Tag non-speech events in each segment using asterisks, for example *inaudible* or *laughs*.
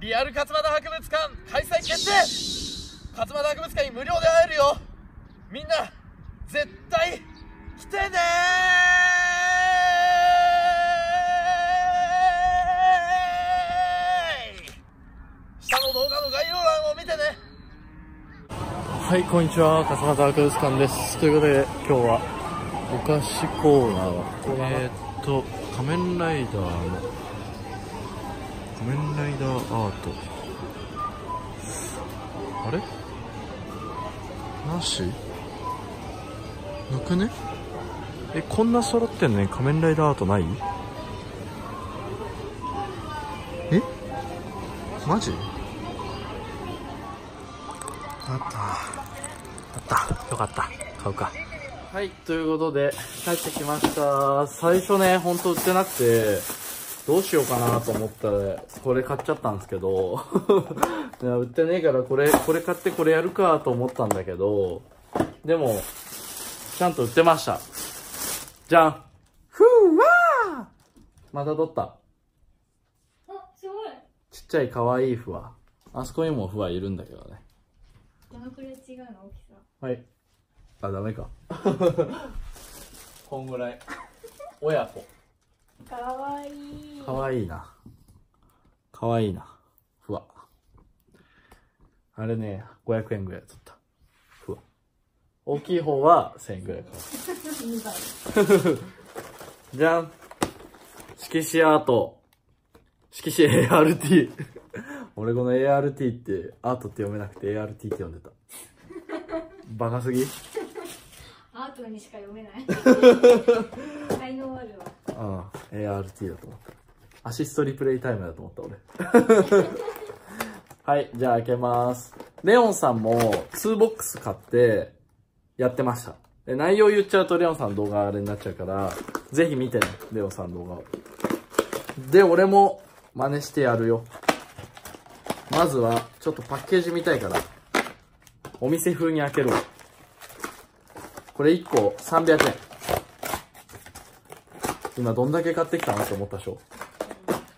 リアル勝俣博物館開催決定勝俣博物館に無料で会えるよみんな絶対来てね下の動画の概要欄を見てねはい、こんにちは。勝俣博物館です。ということで、今日は、お菓子コーナー。えーっと、仮面ライダーの、仮面ライダーアート。あれ？なし？なくね？え、こんな揃ってんのに仮面ライダーアートない？え？マジ？あった。あった。よかった。買うか。はい、ということで、帰ってきました。最初ね、ほんと売ってなくて、どうしようかなと思ったら、これ買っちゃったんですけど、*laughs* いや売ってねえからこれ、これ買ってこれやるかと思ったんだけど、でも、ちゃんと売ってました。じゃんふうわーまた取った。あ、すごい。ちっちゃい可愛いふわ。あそこにもふわいるんだけどね。どのくらい違うの？大きさ。はい。あ、ダメか。*laughs* こんぐらい。親子。かわいい。かわいいな。かわいいな。ふわ。あれね、500円ぐらい取った。ふわ。大きい方は1000円ぐらいか2倍。*laughs* じゃん。色紙アート。色紙 ART。*laughs* 俺この ART って、アートって読めなくて ART って読んでた。バカすぎ *laughs* アートにしか読めない。才能あるわ。ああ、ART だと思った。アシストリプレイタイムだと思った、俺。*laughs* はい、じゃあ開けます。レオンさんも2ボックス買ってやってました。で内容言っちゃうとレオンさんの動画あれになっちゃうから、ぜひ見てね、レオンさんの動画を。で、俺も真似してやるよ。まずは、ちょっとパッケージ見たいから、お店風に開ける。これ1個300円。今どんだけ買ってきたのって思ったでしょ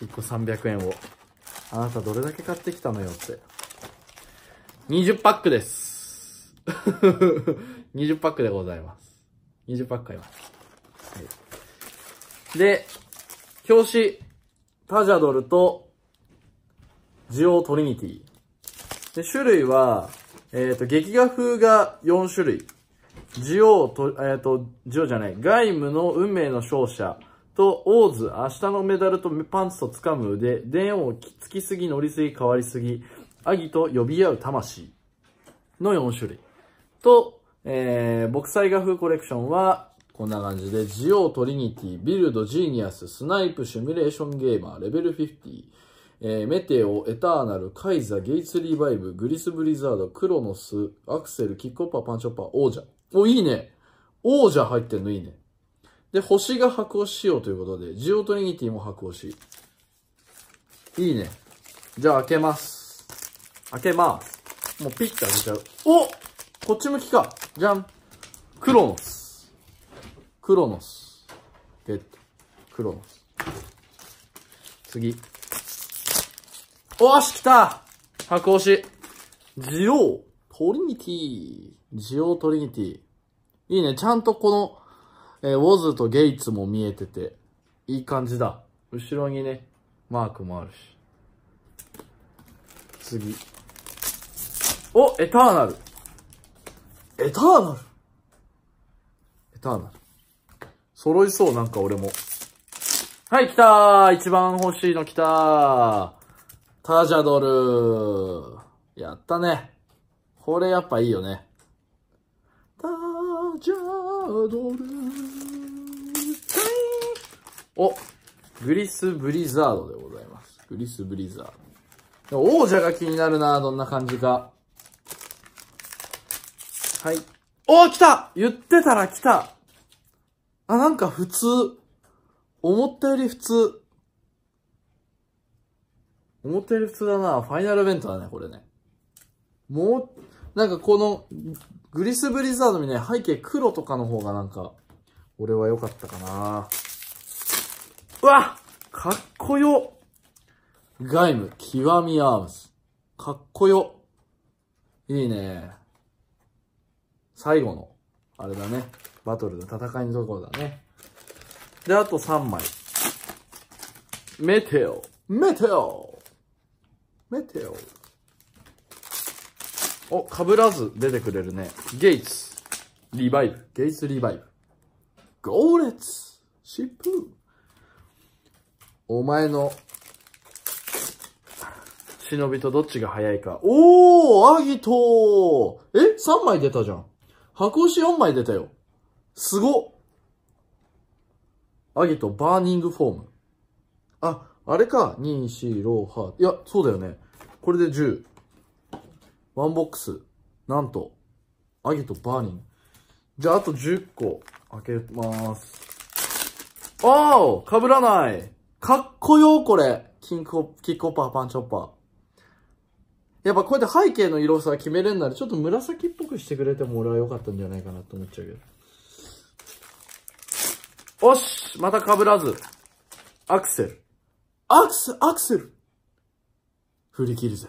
?1 個300円を。あなたどれだけ買ってきたのよって。20パックです。*laughs* 20パックでございます。20パック買います。はい、で、表紙、タジャドルと、ジオトリニティ。で、種類は、えっ、と、劇画風が4種類。ジオと、えっ、と、ジオじゃない、ガイムの運命の勝者と、オーズ、明日のメダルとパンツと掴む腕、電王、つきすぎ、乗りすぎ、変わりすぎ、アギと呼び合う魂の4種類。と、えー、墨彩画風コレクションは、こんな感じで、ジオウトリニティ、ビルド、ジーニアス、スナイプ、シミュレーションゲーマー、レベル50、えー、メテオ、エターナル、カイザ、ゲイツリーバイブ、グリスブリザード、クロノス、アクセル、キックホッパー、パンチホッパー、王蛇。お、いいね。王蛇入ってんのいいね。で、星が箔押し仕様ということで、ジオウトリニティも箔押し。いいね。じゃあ開けます。開けます。もうピッて開けちゃう。おこっち向きか。じゃん。クロノス。クロノス。ゲット。クロノス。次。おし来た白押し。ジオトリニティ。ジオトリニティ。いいね。ちゃんとこの、えー、ウォズとゲイツも見えてて、いい感じだ。後ろにね、マークもあるし。次。おエターナルエターナル？エターナル。揃いそう、なんか俺も。はい、来たー一番欲しいの来たータジャドルーやったね。これやっぱいいよね。ドルおグリスブリザードでございます。グリスブリザード。王者が気になるなどんな感じか。はい。お来た言ってたら来たあ、なんか普通。思ったより普通。思ったより普通だな。ファイナルイベントだね、これね。もう、なんかこの、グリスブリザードにね、背景黒とかの方がなんか、俺は良かったかな。うわかっこよガイム、極みアームス。かっこよ。いいね。最後の、あれだね。バトルの戦いのところだね。で、あと3枚。メテオ。メテオ。メテオ。お、被らず出てくれるね。ゲイツ。リバイブ。ゲイツリバイブ。ゴーレッツ。シップ。お前の、忍びとどっちが早いか。おーアギトえ ?3 枚出たじゃん。箱押し4枚出たよ。すごっアギト、バーニングフォーム。あ、あれか。2、4、6、8。いや、そうだよね。これで10。ワンボックス。なんと、アギト、バーニング。じゃあ、あと10個開けます。おー被らないかっこよこれキンコ、キックホッパー、パンチホッパー。やっぱこうやって背景の色さ決めれんならちょっと紫っぽくしてくれても俺は良かったんじゃないかなと思っちゃうけど。おしまた被らず。アクセル。アクセルアクセル振り切るぜ。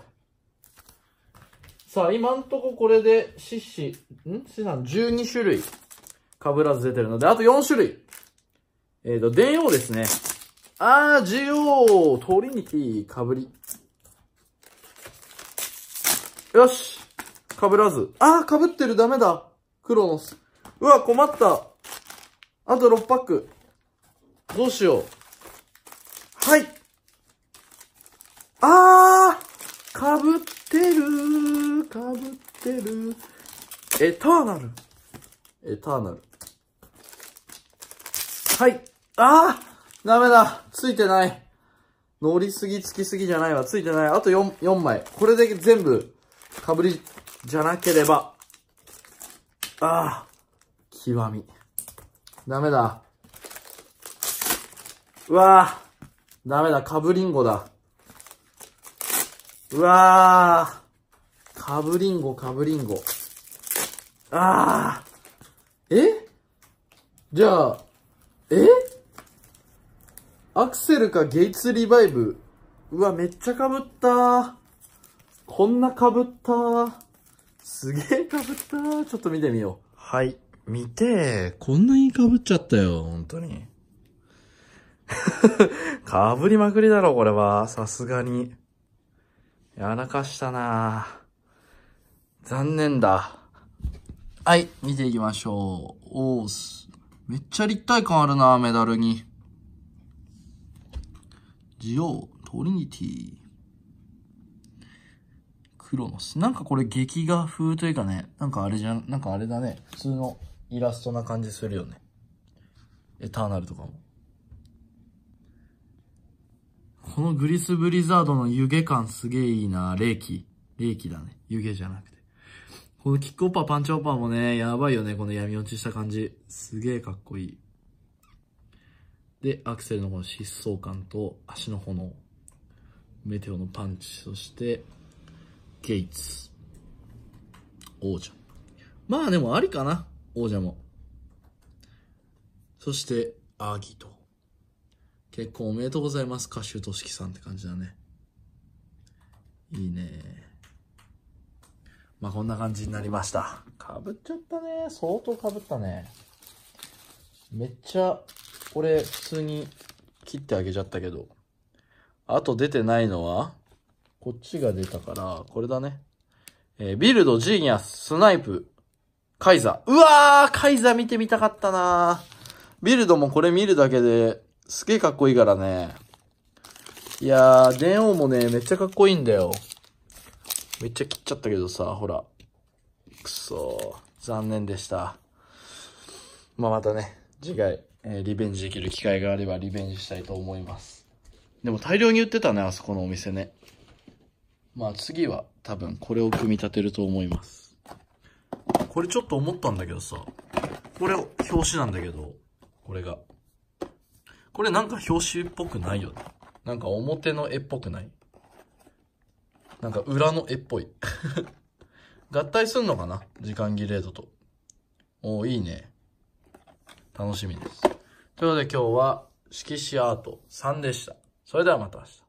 さあ、今んとここれで、獅子、ん？獅子さん12種類、被らず出てるので、あと4種類。えっ、ー、と、電王ですね。あー、ジオートリニティ、かぶり。よし被らず。あー、被ってる、ダメだ。クロノス。うわ、困った。あと6パック。どうしよう。はい。あー、被ってる、被ってる。エターナル。エターナル。はい。あー、ダメだ。ついてない。乗りすぎつきすぎじゃないわ。ついてない。あと4、4枚。これで全部、かぶりじゃなければ。ああ、極み。ダメだ。うわあ、ダメだ、かぶりんごだ。うわあ、かぶりんご、かぶりんご。ああ、え？じゃあ、え？アクセルかゲイツリバイブ。うわ、めっちゃかぶったこんな被ったすげえ被ったちょっと見てみよう。はい。見てこんなに被っちゃったよ、本当に。*laughs* 被りまくりだろ、これは。さすがに。やらかしたな残念だ。はい、見ていきましょう。おーす。めっちゃ立体感あるな、メダルに。ジオー、トリニティ。クロノス。なんかこれ劇画風というかね、なんかあれじゃん、なんかあれだね。普通のイラストな感じするよね。エターナルとかも。このグリスブリザードの湯気感すげえいいな。霊気。霊気だね。湯気じゃなくて。このキックオッパー、パンチオッパーもね、やばいよね。この闇落ちした感じ。すげえかっこいい。で、アクセルのこの疾走感と足の炎。メテオのパンチ。そして、ゲイツ。王者。まあでもありかな。王者も。そして、アーギト。結婚おめでとうございます。歌手としきさんって感じだね。いいね。まあこんな感じになりました。かぶっちゃったね。相当かぶったね。めっちゃ、これ普通に切ってあげちゃったけど。あと出てないのは、こっちが出たから、これだね。えービルド、ジーニアス、スナイプ、カイザ。うわーカイザ見てみたかったなビルドもこれ見るだけで、すげえかっこいいからね。いやー、電王もね、めっちゃかっこいいんだよ。めっちゃ切っちゃったけどさ、ほら。くそー。残念でした。まあ、またね、次回、えーリベンジできる機会があればリベンジしたいと思います。でも大量に売ってたね、あそこのお店ね。まあ次は多分これを組み立てると思います。これちょっと思ったんだけどさ、これ表紙なんだけど、これが。これなんか表紙っぽくないよね。なんか表の絵っぽくない？なんか裏の絵っぽい。合体すんのかな？時間切れードと。おー、いいね。楽しみです。ということで今日は色紙アート3でした。それではまた明日。